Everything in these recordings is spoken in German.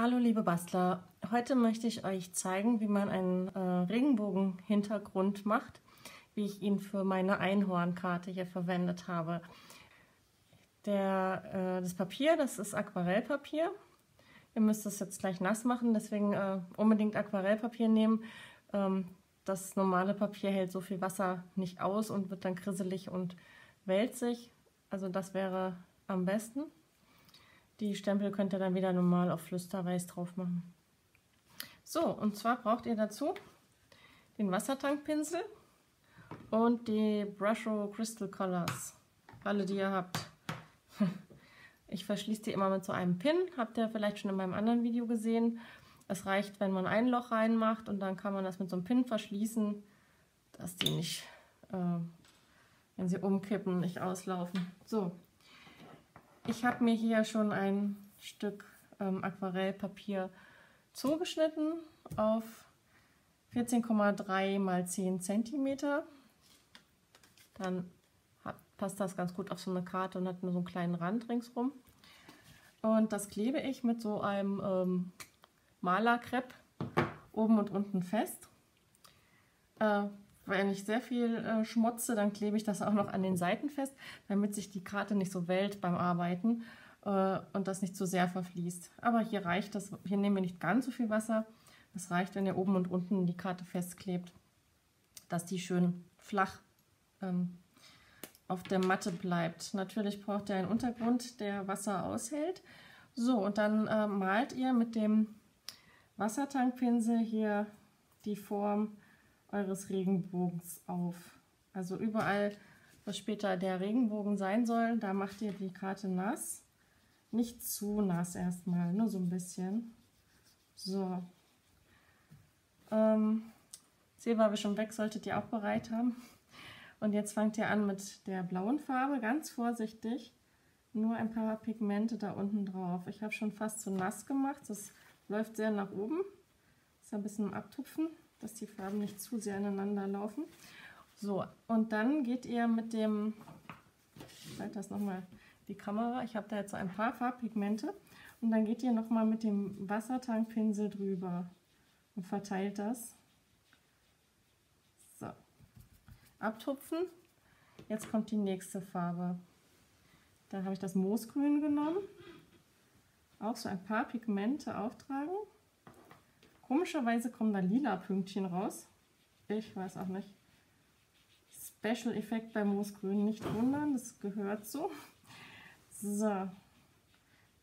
Hallo liebe Bastler, heute möchte ich euch zeigen, wie man einen äh, Regenbogen-Hintergrund macht, wie ich ihn für meine Einhornkarte hier verwendet habe. Der, äh, das Papier, das ist Aquarellpapier. Ihr müsst es jetzt gleich nass machen, deswegen äh, unbedingt Aquarellpapier nehmen. Ähm, das normale Papier hält so viel Wasser nicht aus und wird dann krisselig und wälzig. Also das wäre am besten. Die Stempel könnt ihr dann wieder normal auf Flüsterweiß drauf machen. So, und zwar braucht ihr dazu den Wassertankpinsel und die Brusho Crystal Colors. Alle, die ihr habt. Ich verschließe die immer mit so einem Pin. Habt ihr vielleicht schon in meinem anderen Video gesehen. Es reicht, wenn man ein Loch reinmacht und dann kann man das mit so einem Pin verschließen, dass die nicht, äh, wenn sie umkippen, nicht auslaufen. So, ich habe mir hier schon ein Stück ähm, Aquarellpapier zugeschnitten auf 14,3 mal 10 cm. Dann hat, passt das ganz gut auf so eine Karte und hat nur so einen kleinen Rand ringsrum. Und das klebe ich mit so einem ähm, Malerkrepp oben und unten fest. Äh, wenn ich sehr viel äh, schmutze, dann klebe ich das auch noch an den Seiten fest, damit sich die Karte nicht so wellt beim Arbeiten äh, und das nicht zu sehr verfließt. Aber hier reicht das, hier nehmen wir nicht ganz so viel Wasser. Es reicht, wenn ihr oben und unten die Karte festklebt, dass die schön flach ähm, auf der Matte bleibt. Natürlich braucht ihr einen Untergrund, der Wasser aushält. So, und dann äh, malt ihr mit dem Wassertankpinsel hier die Form eures Regenbogens auf. Also überall, wo später der Regenbogen sein soll, da macht ihr die Karte nass. Nicht zu nass erstmal, nur so ein bisschen. So. Ähm, schon weg, solltet ihr auch bereit haben. Und jetzt fangt ihr an mit der blauen Farbe, ganz vorsichtig. Nur ein paar Pigmente da unten drauf. Ich habe schon fast zu nass gemacht, das läuft sehr nach oben. Ist ein bisschen abtupfen dass die Farben nicht zu sehr ineinander laufen. So, und dann geht ihr mit dem, ich halte das nochmal die Kamera, ich habe da jetzt so ein paar Farbpigmente und dann geht ihr nochmal mit dem Wassertankpinsel drüber und verteilt das. So, abtupfen. Jetzt kommt die nächste Farbe. Dann habe ich das Moosgrün genommen. Auch so ein paar Pigmente auftragen. Komischerweise kommen da lila Pünktchen raus. Ich weiß auch nicht. Special Effekt bei Moosgrün, nicht wundern, das gehört so. So,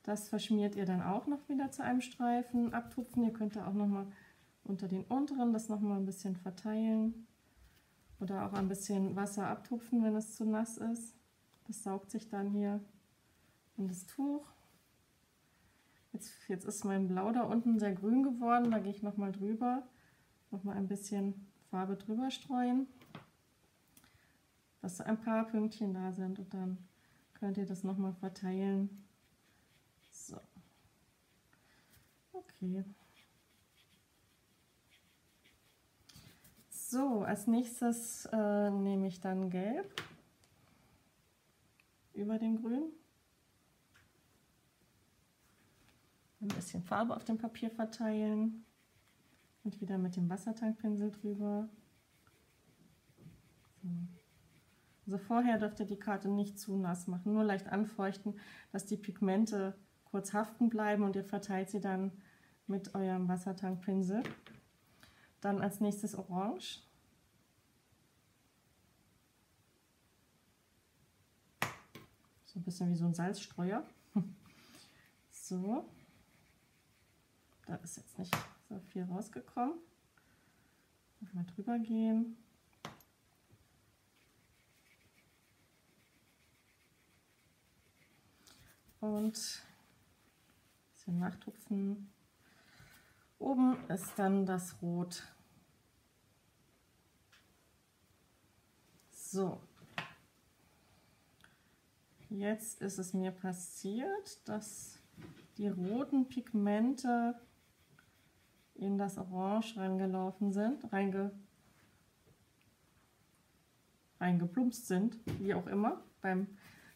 das verschmiert ihr dann auch noch wieder zu einem Streifen. Abtupfen, ihr könnt da auch noch mal unter den unteren das noch mal ein bisschen verteilen. Oder auch ein bisschen Wasser abtupfen, wenn es zu nass ist. Das saugt sich dann hier in das Tuch. Jetzt, jetzt ist mein Blau da unten sehr grün geworden, da gehe ich nochmal drüber, nochmal ein bisschen Farbe drüber streuen, dass ein paar Pünktchen da sind und dann könnt ihr das nochmal verteilen. So. Okay. So, als nächstes äh, nehme ich dann Gelb über dem Grün. Ein bisschen Farbe auf dem Papier verteilen und wieder mit dem Wassertankpinsel drüber. So. Also vorher dürft ihr die Karte nicht zu nass machen, nur leicht anfeuchten, dass die Pigmente kurz haften bleiben und ihr verteilt sie dann mit eurem Wassertankpinsel. Dann als nächstes Orange. So ein bisschen wie so ein Salzstreuer. So. Da ist jetzt nicht so viel rausgekommen. Mal drüber gehen. Und ein bisschen nachtupfen. Oben ist dann das Rot. So. Jetzt ist es mir passiert, dass die roten Pigmente in das Orange reingelaufen sind, reinge, reingeplumpst sind, wie auch immer, beim,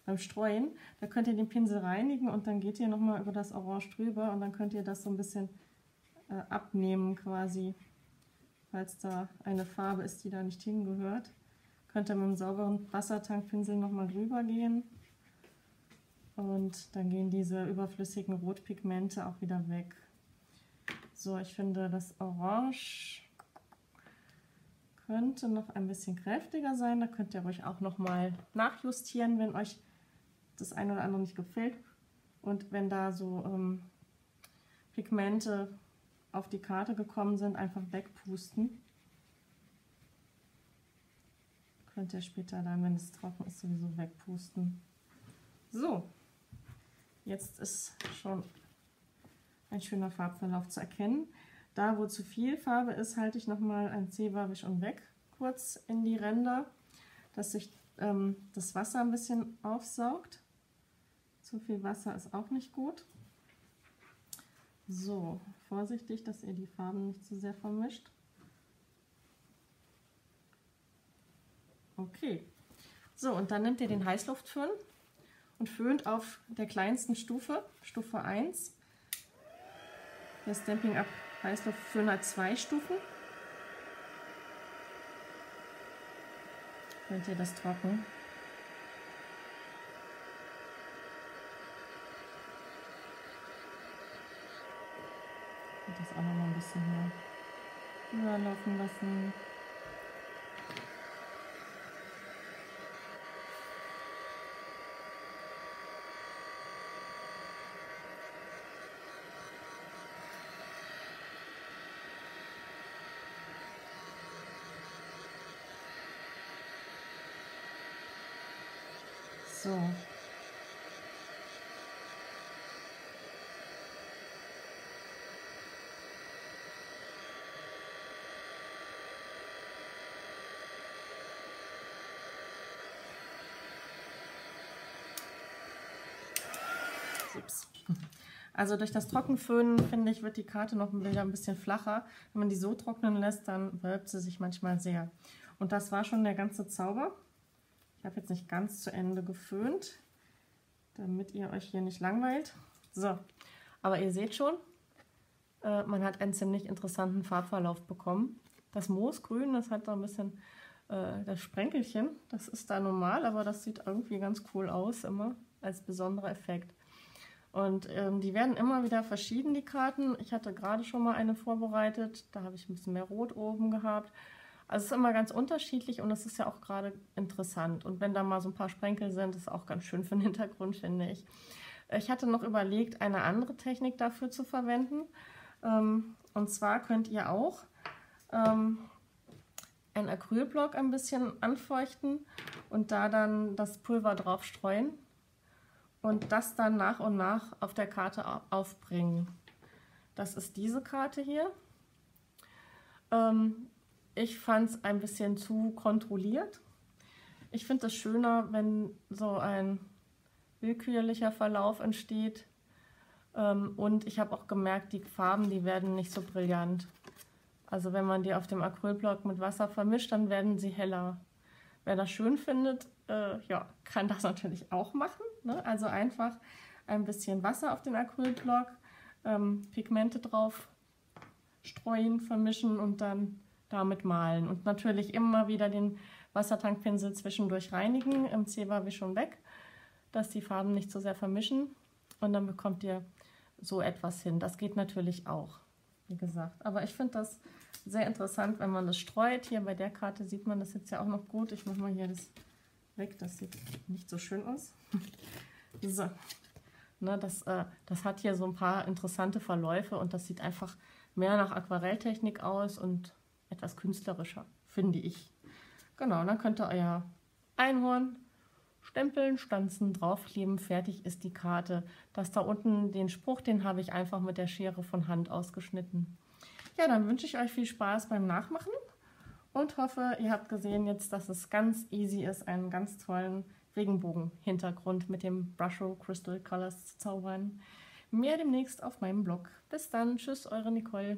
beim Streuen. Da könnt ihr den Pinsel reinigen und dann geht ihr nochmal über das Orange drüber und dann könnt ihr das so ein bisschen äh, abnehmen quasi. Falls da eine Farbe ist, die da nicht hingehört. Könnt ihr mit einem sauberen Wassertankpinsel nochmal drüber gehen. Und dann gehen diese überflüssigen Rotpigmente auch wieder weg. So, ich finde das Orange könnte noch ein bisschen kräftiger sein. Da könnt ihr euch auch noch mal nachjustieren, wenn euch das eine oder andere nicht gefällt. Und wenn da so ähm, Pigmente auf die Karte gekommen sind, einfach wegpusten. Könnt ihr später dann, wenn es trocken ist, sowieso wegpusten. So, jetzt ist schon ein schöner Farbverlauf zu erkennen. Da, wo zu viel Farbe ist, halte ich nochmal ein C-Wabisch und weg, kurz in die Ränder, dass sich ähm, das Wasser ein bisschen aufsaugt. Zu viel Wasser ist auch nicht gut. So, vorsichtig, dass ihr die Farben nicht zu sehr vermischt. Okay, so und dann nehmt ihr den Heißluftföhn und föhnt auf der kleinsten Stufe, Stufe 1, der Stamping Up Heißluftföhn hat zwei Stufen. Könnt ihr das trocken? Das auch noch mal ein bisschen hier überlaufen lassen. So. Also durch das Trockenföhnen, finde ich, wird die Karte noch wieder ein bisschen flacher. Wenn man die so trocknen lässt, dann wölbt sie sich manchmal sehr. Und das war schon der ganze Zauber. Ich habe jetzt nicht ganz zu Ende geföhnt, damit ihr euch hier nicht langweilt. So, aber ihr seht schon, äh, man hat einen ziemlich interessanten Farbverlauf bekommen. Das Moosgrün, das hat da ein bisschen äh, das Sprenkelchen, das ist da normal, aber das sieht irgendwie ganz cool aus immer als besonderer Effekt. Und ähm, die werden immer wieder verschieden, die Karten. Ich hatte gerade schon mal eine vorbereitet, da habe ich ein bisschen mehr Rot oben gehabt. Also es ist immer ganz unterschiedlich und es ist ja auch gerade interessant. Und wenn da mal so ein paar Sprenkel sind, ist auch ganz schön für den Hintergrund, finde ich. Ich hatte noch überlegt, eine andere Technik dafür zu verwenden. Ähm, und zwar könnt ihr auch ähm, einen Acrylblock ein bisschen anfeuchten und da dann das Pulver drauf streuen und das dann nach und nach auf der Karte aufbringen. Das ist diese Karte hier. Ähm, ich fand es ein bisschen zu kontrolliert. Ich finde es schöner, wenn so ein willkürlicher Verlauf entsteht. Ähm, und ich habe auch gemerkt, die Farben, die werden nicht so brillant. Also wenn man die auf dem Acrylblock mit Wasser vermischt, dann werden sie heller. Wer das schön findet, äh, ja, kann das natürlich auch machen. Ne? Also einfach ein bisschen Wasser auf den Acrylblock, ähm, Pigmente drauf streuen, vermischen und dann damit malen. Und natürlich immer wieder den Wassertankpinsel zwischendurch reinigen. Im C war wir schon weg, dass die Farben nicht so sehr vermischen. Und dann bekommt ihr so etwas hin. Das geht natürlich auch, wie gesagt. Aber ich finde das sehr interessant, wenn man das streut. Hier bei der Karte sieht man das jetzt ja auch noch gut. Ich mache mal hier das weg. Das sieht nicht so schön aus. so. Ne, das, äh, das hat hier so ein paar interessante Verläufe und das sieht einfach mehr nach Aquarelltechnik aus und etwas künstlerischer, finde ich. Genau, dann könnt ihr euer Einhorn stempeln, stanzen, draufkleben, fertig ist die Karte. Das da unten, den Spruch, den habe ich einfach mit der Schere von Hand ausgeschnitten. Ja, dann wünsche ich euch viel Spaß beim Nachmachen und hoffe, ihr habt gesehen jetzt, dass es ganz easy ist, einen ganz tollen Regenbogen-Hintergrund mit dem Brusho Crystal Colors zu zaubern. Mehr demnächst auf meinem Blog. Bis dann, tschüss, eure Nicole.